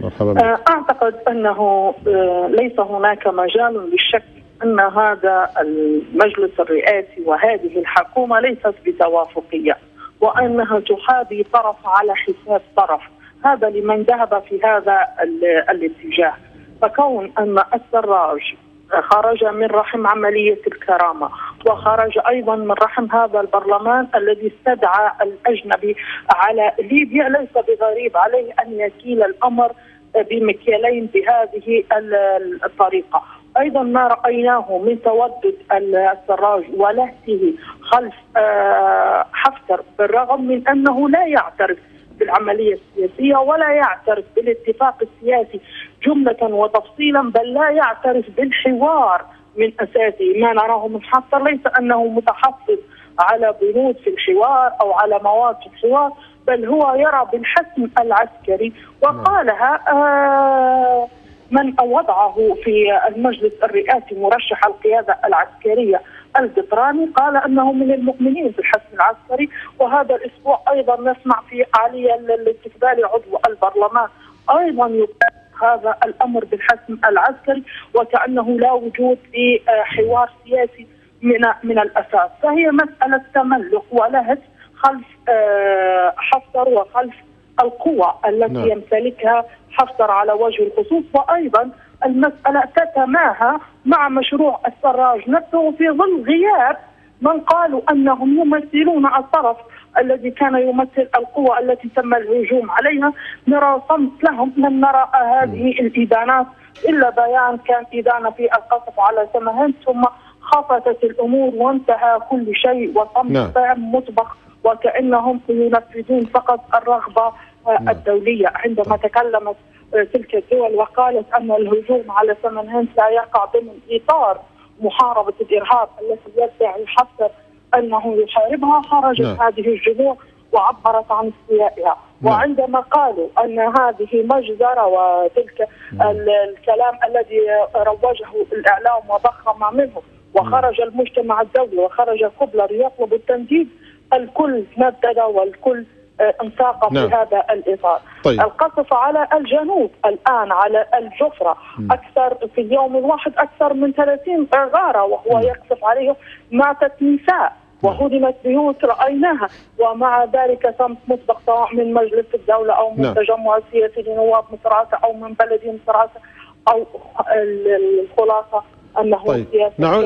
مرحبا بك. أعتقد أنه ليس هناك مجال للشك أن هذا المجلس الرئاسي وهذه الحكومة ليست بتوافقية وأنها تحابي طرف على حساب طرف هذا لمن ذهب في هذا الاتجاه فكون أن السراج خرج من رحم عملية الكرامة وخرج أيضا من رحم هذا البرلمان الذي استدعى الأجنبي على ليبيا. ليس بغريب عليه أن يكيل الأمر بمكيالين بهذه الطريقة. أيضا ما رأيناه من تودد السراج ولهته خلف حفتر بالرغم من أنه لا يعترف بالعملية السياسية ولا يعترف بالاتفاق السياسي جملة وتفصيلا بل لا يعترف بالحوار من اساسه، ما نراه من حفتر ليس أنه متحفظ على بنود في الحوار أو على مواد في الحوار بل هو يرى بالحسم العسكري. وقالها آه من وضعه في المجلس الرئاسي مرشح القيادة العسكرية القطراني قال أنه من المؤمنين بالحسم العسكري. وهذا الأسبوع أيضا نسمع في علي الاستقبال عضو البرلمان. أيضا يقال هذا الأمر بالحسم العسكري وكأنه لا وجود لحوار سياسي من من الأساس فهي مسألة تملق ولهج خلف حفتر وخلف القوى التي نعم. يمتلكها حفتر على وجه الخصوص وأيضا المسألة تتماهى مع مشروع السراج نفسه في ظل غياب من قالوا أنهم يمثلون الطرف الذي كان يمثل القوى التي تم الهجوم عليها نرى صمت لهم لم نرى هذه الإدانات. إلا بيان كان إدانة في القصف على سمهند ثم خفتت الأمور وانتهى كل شيء وصمت نعم. مطبق وكأنهم ينفذون فقط الرغبة الدولية. عندما تكلمت تلك الدول وقالت أن الهجوم على سمنهند لا يقع ضمن إطار محاربة الإرهاب التي يدعي حفتر أنه يحاربها خرجت نعم. هذه الجموع وعبرت عن استيائها نعم. وعندما قالوا أن هذه مجزرة وتلك نعم. الكلام الذي روجه الإعلام وضخم منه وخرج المجتمع الدولي وخرج كوبلر يطلب التنفيذ الكل ندد والكل انساق نعم. في هذا الإطار. طيب. القصف على الجنوب الآن على الجفرة م. أكثر في اليوم الواحد أكثر من 30 غارة وهو م. يقصف عليهم ماتت نساء وهدمت بيوت رأيناها ومع ذلك صمت مسبق سواء من مجلس الدولة أو من نعم. تجمع السياسي لنواب مصراتة أو من بلديه مصراتة أو الخلاصة أنه طيب. نعم